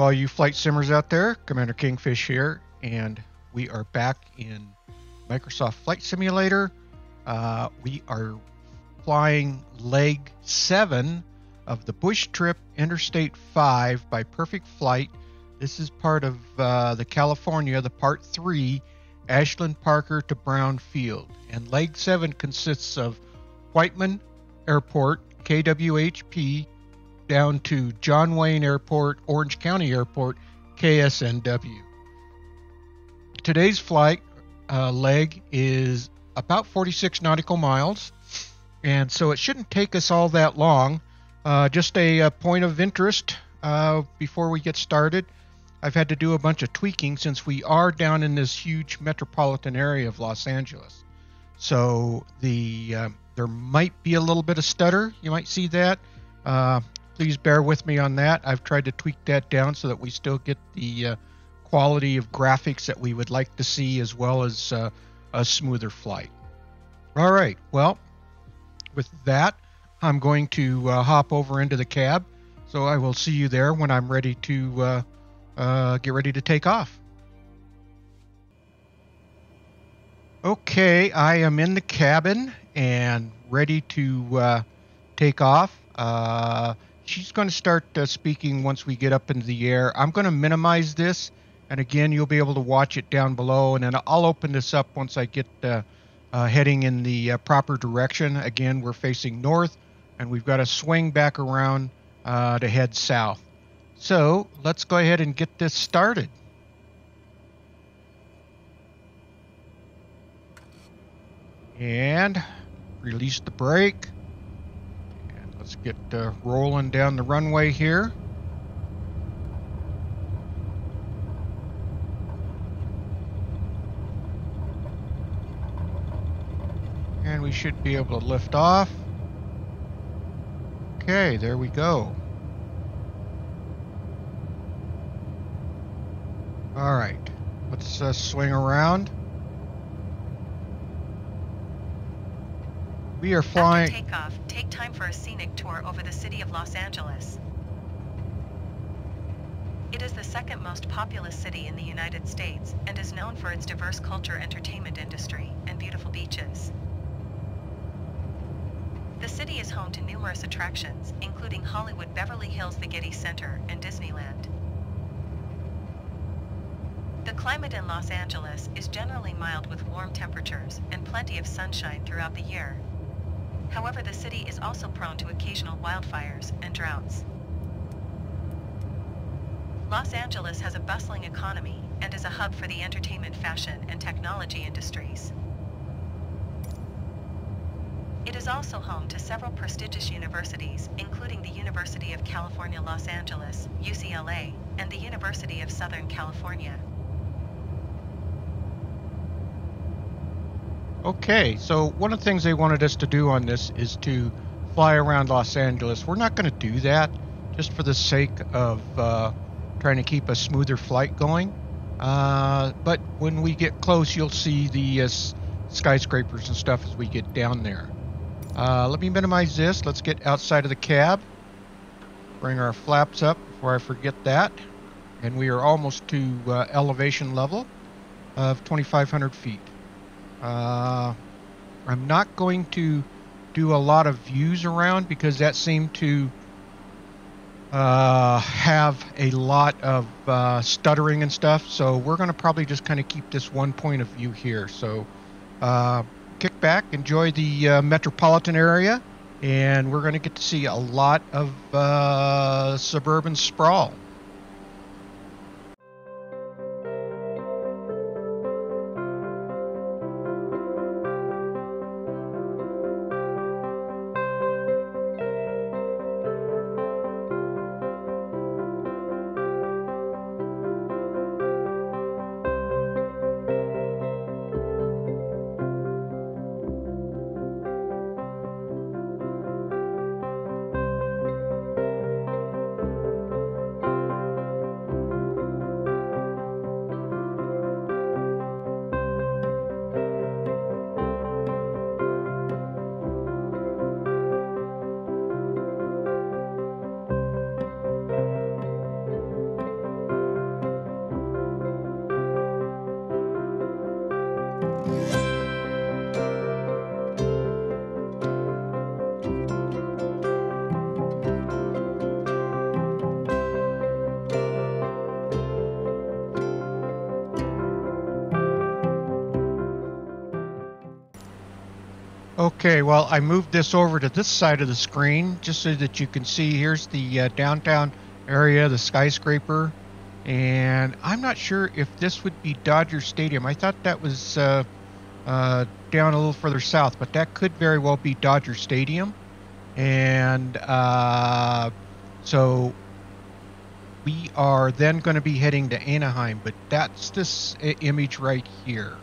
all you flight simmers out there. Commander Kingfish here, and we are back in Microsoft Flight Simulator. Uh, we are flying leg 7 of the Bush Trip Interstate 5 by Perfect Flight. This is part of uh, the California, the Part 3, Ashland Parker to Brown Field. And leg 7 consists of Whiteman Airport, KWHP, down to John Wayne Airport, Orange County Airport, KSNW. Today's flight uh, leg is about 46 nautical miles, and so it shouldn't take us all that long. Uh, just a, a, point of interest uh, before we get started. I've had to do a bunch of tweaking since we are down in this huge metropolitan area of Los Angeles. So the uh, there might be a little bit of stutter. You might see that. Uh, please bear with me on that. I've tried to tweak that down so that we still get the uh, quality of graphics that we would like to see as well as uh, a smoother flight. All right, well, with that, I'm going to uh, hop over into the cab. So I will see you there when I'm ready to uh, uh, get ready to take off. Okay, I am in the cabin and ready to uh, take off. She's going to start uh, speaking once we get up into the air. I'm going to minimize this, and again, you'll be able to watch it down below, and then I'll open this up once I get uh, uh, heading in the uh, proper direction. Again, we're facing north, and we've got to swing back around uh, to head south. So let's go ahead and get this started. And release the brake. Let's get uh, rolling down the runway here. And we should be able to lift off. Okay, there we go. All right, let's uh, swing around. We are flying. After takeoff, take time for a scenic tour over the city of Los Angeles. It is the second most populous city in the United States and is known for its diverse culture entertainment industry and beautiful beaches. The city is home to numerous attractions, including Hollywood Beverly Hills the Getty Center and Disneyland. The climate in Los Angeles is generally mild with warm temperatures and plenty of sunshine throughout the year. However, the city is also prone to occasional wildfires and droughts. Los Angeles has a bustling economy and is a hub for the entertainment, fashion, and technology industries. It is also home to several prestigious universities, including the University of California, Los Angeles, UCLA, and the University of Southern California. Okay, so one of the things they wanted us to do on this is to fly around Los Angeles. We're not going to do that just for the sake of uh, trying to keep a smoother flight going. Uh, but when we get close, you'll see the uh, skyscrapers and stuff as we get down there. Uh, let me minimize this. Let's get outside of the cab. Bring our flaps up before I forget that. And we are almost to uh, elevation level of 2,500 feet. Uh, I'm not going to do a lot of views around because that seemed to uh, have a lot of uh, stuttering and stuff. So we're going to probably just kind of keep this one point of view here. So uh, kick back, enjoy the uh, metropolitan area, and we're going to get to see a lot of uh, suburban sprawl. Okay, well, I moved this over to this side of the screen just so that you can see. Here's the uh, downtown area, the skyscraper, and I'm not sure if this would be Dodger Stadium. I thought that was uh, uh, down a little further south, but that could very well be Dodger Stadium. And uh, so we are then going to be heading to Anaheim, but that's this image right here.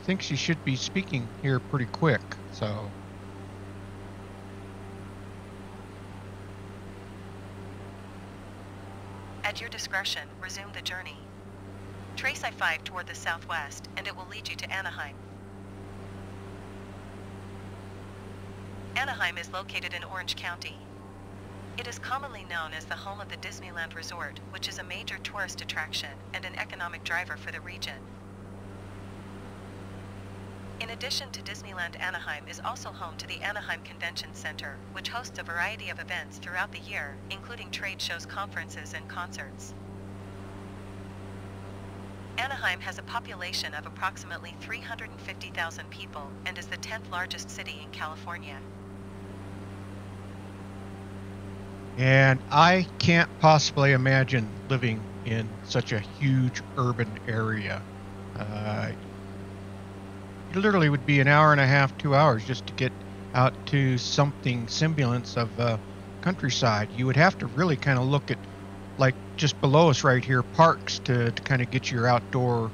Think she should be speaking here pretty quick, so. At your discretion, resume the journey. Trace I-5 toward the southwest, and it will lead you to Anaheim. Anaheim is located in Orange County. It is commonly known as the home of the Disneyland Resort, which is a major tourist attraction and an economic driver for the region. In addition to Disneyland Anaheim is also home to the Anaheim Convention Center, which hosts a variety of events throughout the year, including trade shows, conferences, and concerts. Anaheim has a population of approximately 350,000 people and is the 10th largest city in California. And I can't possibly imagine living in such a huge urban area. Uh, literally would be an hour and a half, two hours just to get out to something semblance of uh, countryside. You would have to really kind of look at, like just below us right here, parks to, to kind of get your outdoor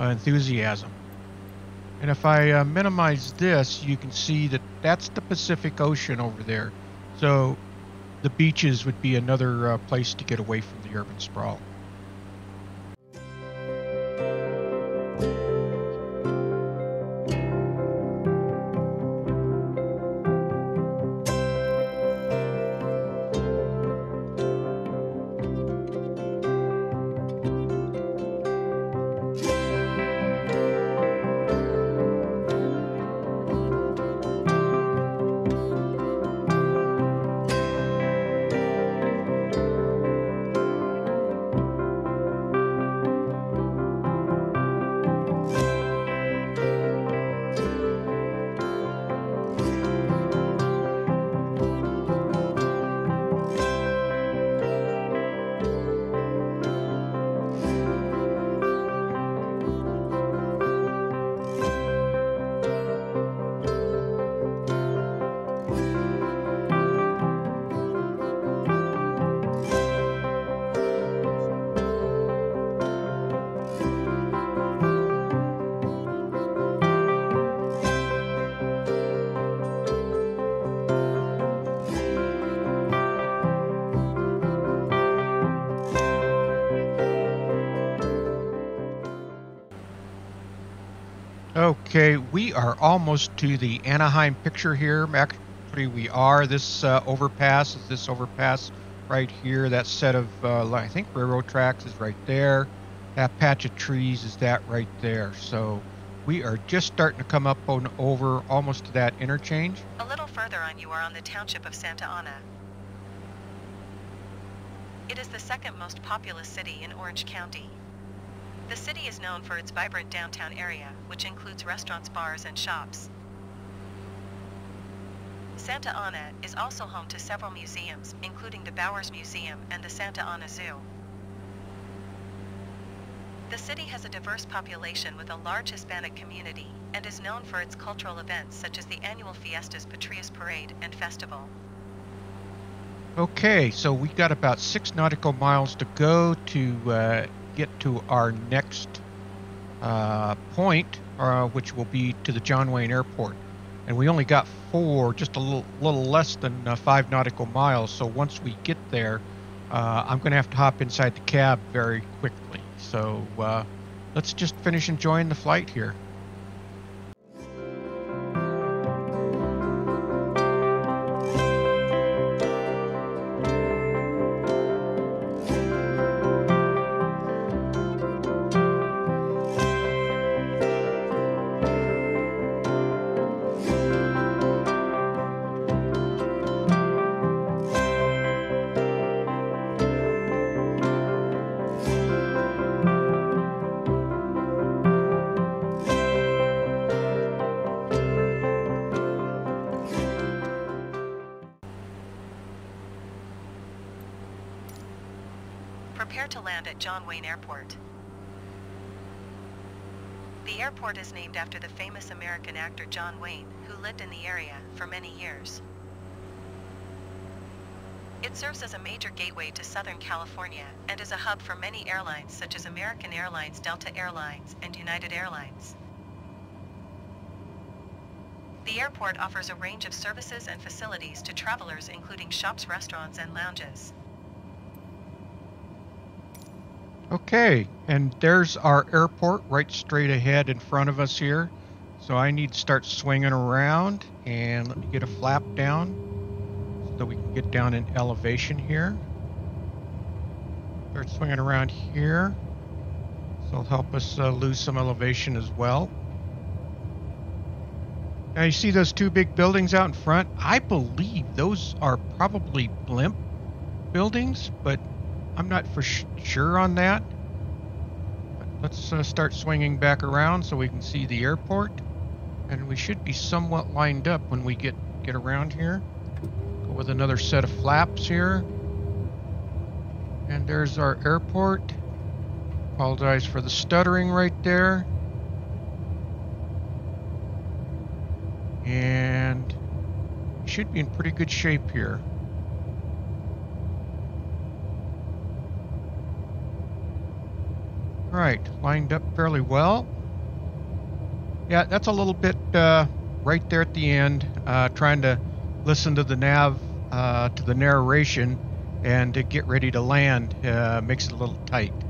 uh, enthusiasm. And if I uh, minimize this, you can see that that's the Pacific Ocean over there. So the beaches would be another uh, place to get away from the urban sprawl. Okay, we are almost to the Anaheim picture here. Actually, we are. This uh, overpass is this overpass right here. That set of, uh, I think, railroad tracks is right there. That patch of trees is that right there. So we are just starting to come up on over almost to that interchange. A little further on you are on the township of Santa Ana. It is the second most populous city in Orange County. The city is known for its vibrant downtown area, which includes restaurants, bars, and shops. Santa Ana is also home to several museums, including the Bowers Museum and the Santa Ana Zoo. The city has a diverse population with a large Hispanic community and is known for its cultural events such as the annual Fiestas Patrias Parade and Festival. Okay, so we got about six nautical miles to go to uh, get to our next uh, point, uh, which will be to the John Wayne Airport. And we only got four, just a little, little less than uh, five nautical miles. So once we get there, uh, I'm going to have to hop inside the cab very quickly. So uh, let's just finish enjoying the flight here. Airport. The airport is named after the famous American actor John Wayne, who lived in the area for many years. It serves as a major gateway to Southern California and is a hub for many airlines such as American Airlines, Delta Airlines, and United Airlines. The airport offers a range of services and facilities to travelers including shops, restaurants, and lounges. Okay, and there's our airport right straight ahead in front of us here. So I need to start swinging around and let me get a flap down so that we can get down in elevation here. Start swinging around here. So it'll help us uh, lose some elevation as well. Now you see those two big buildings out in front? I believe those are probably blimp buildings, but I'm not for sure on that. But let's uh, start swinging back around so we can see the airport. And we should be somewhat lined up when we get, get around here. Go with another set of flaps here. And there's our airport. Apologize for the stuttering right there. And should be in pretty good shape here. Right, lined up fairly well. Yeah, that's a little bit uh, right there at the end, uh, trying to listen to the nav, uh, to the narration, and to get ready to land uh, makes it a little tight.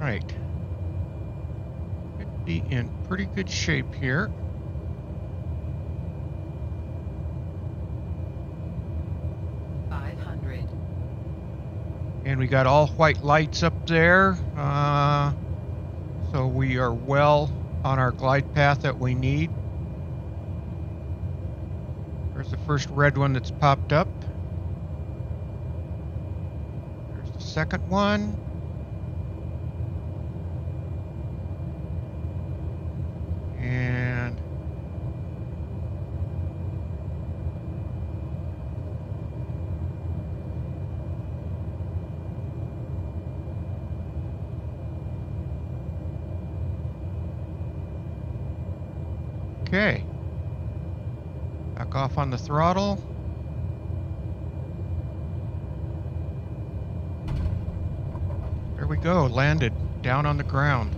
Right. Be in pretty good shape here. We got all white lights up there uh, so we are well on our glide path that we need. There's the first red one that's popped up. There's the second one Okay. Back off on the throttle. There we go, landed down on the ground.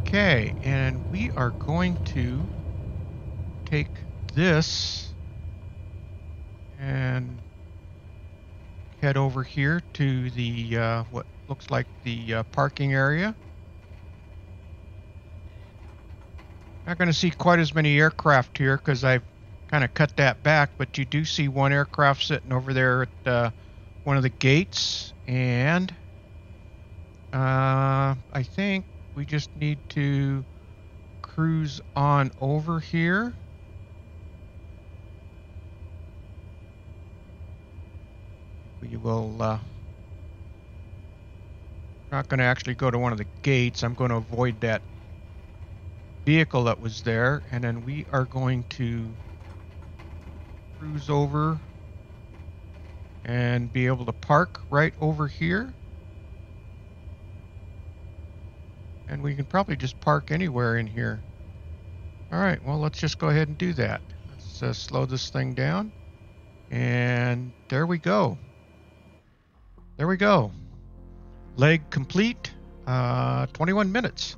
Okay, and we are going to take this and head over here to the uh, what looks like the uh, parking area. Not going to see quite as many aircraft here because I've kind of cut that back, but you do see one aircraft sitting over there at uh, one of the gates, and uh, I think we just need to cruise on over here. We will uh, not going to actually go to one of the gates. I'm going to avoid that vehicle that was there and then we are going to cruise over and be able to park right over here. And we can probably just park anywhere in here. All right well let's just go ahead and do that. Let's uh, slow this thing down. And there we go. There we go. Leg complete. Uh, 21 minutes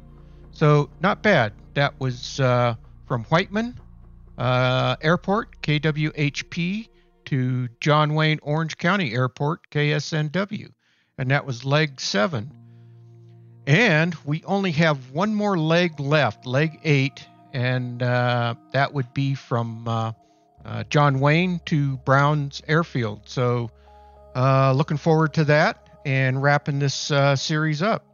so not bad that was uh, from Whiteman uh, Airport, KWHP, to John Wayne Orange County Airport, KSNW. And that was leg seven. And we only have one more leg left, leg eight, and uh, that would be from uh, uh, John Wayne to Browns Airfield. So, uh, looking forward to that and wrapping this uh, series up.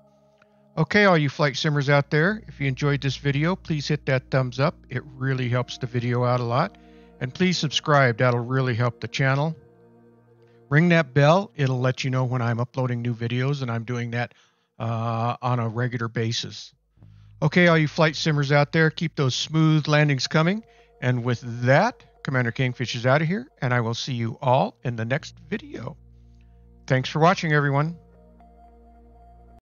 Okay, all you flight simmers out there, if you enjoyed this video, please hit that thumbs up. It really helps the video out a lot. And please subscribe, that'll really help the channel. Ring that bell, it'll let you know when I'm uploading new videos, and I'm doing that uh, on a regular basis. Okay, all you flight simmers out there, keep those smooth landings coming. And with that, Commander Kingfish is out of here, and I will see you all in the next video. Thanks for watching, everyone.